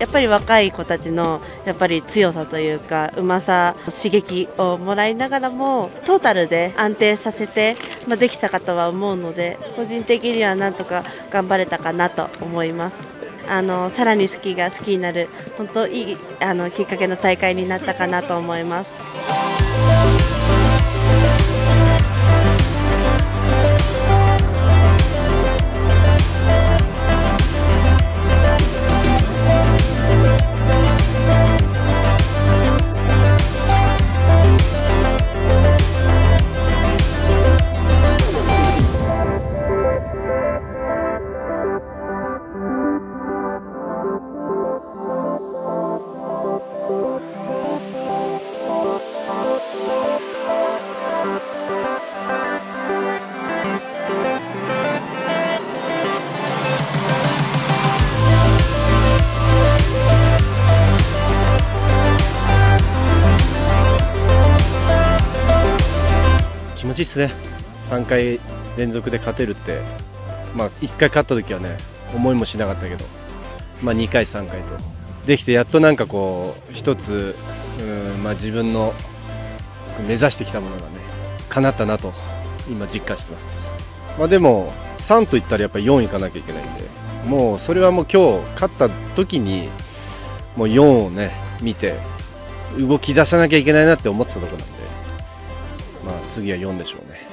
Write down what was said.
やっぱり若い子たちのやっぱり強さというかうまさ刺激をもらいながらもトータルで安定させて、まあ、できたかとは思うので個人的にはなんとか頑張れたかなと思います。あのさらにスキーが好きになる本当いいあのきっかけの大会になったかなと思います。持ちいいっすね、3回連続で勝てるって、まあ、1回勝った時はね、思いもしなかったけど、まあ、2回、3回と、できて、やっとなんかこう、一つ、うんまあ、自分の目指してきたものがね、叶ったなと、今、実感してます。まあ、でも、3といったらやっぱり4いかなきゃいけないんで、もうそれはもう今日勝った時に、もう4をね、見て、動き出さなきゃいけないなって思ってたところなんで。次は4でしょうね。